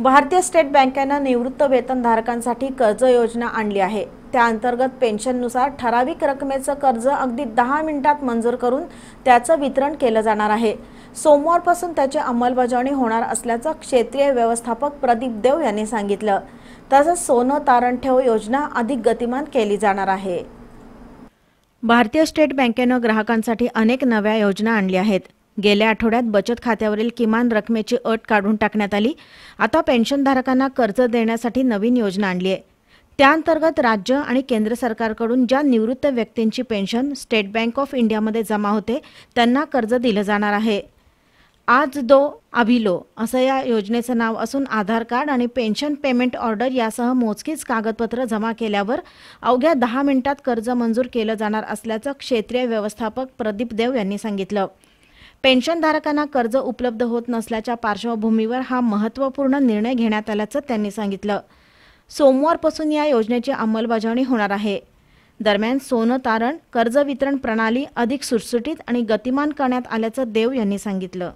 भारतीय स्टेट बँकेनं निवृत्त वेतनधारकांसाठी कर्ज योजना आणली आहे. त्या अंतर्गत पेन्शननुसार ठराविक रकमेचं कर्ज अगदी दहा मिनिटात मंजूर करून त्याचं वितरण केलं जाणार आहे. सोमवारपासून त्याची अंमलबजावणी होणार असल्याचं क्षेत्रीय व्यवस्थापक प्रदीप देव यांनी सांगितलं. तसंच सोनं तारण ठेव योजना अधिक गतिमान केली जाणार आहे. भारतीय स्टेट बँकेनं ग्राहकांसाठी अनेक नव्या योजना आणल्या आहेत. गेल्या आठवड्यात बचत खात्यावरील किमान रकमेची अट काढून टाकण्यात आली. आता पेन्शनधारकांना कर्ज देण्यासाठी नवीन योजना आणली आहे. त्याअंतर्गत राज्य आणि केंद्र सरकारकडून ज्या निवृत्त व्यक्तींची पेन्शन स्टेट बँक ऑफ इंडियामध्ये जमा होते त्यांना कर्ज दिलं जाणार आहे. आज दो अभिलो असं या योजनेचं नाव असून आधार कार्ड आणि पेन्शन पेमेंट ऑर्डर यासह मोजकीच कागदपत्र जमा केल्यावर अवघ्या दहा मिनिटात कर्ज मंजूर केलं जाणार असल्याचं क्षेत्रीय व्यवस्थापक प्रदीप देव यांनी सांगितलं. पेन्शनधारकांना कर्ज उपलब्ध होत नसल्याच्या पार्श्वभूमीवर हा महत्त्वपूर्ण निर्णय घेण्यात आल्याचं त्यांनी सांगितलं. सोमवारपासून या योजनेची अंमलबजावणी होणार आहे. दरम्यान सोनं तारण कर्ज वितरण प्रणाली अधिक सुटसुटीत आणि गतिमान करण्यात आल्याचं देव यांनी सांगितलं.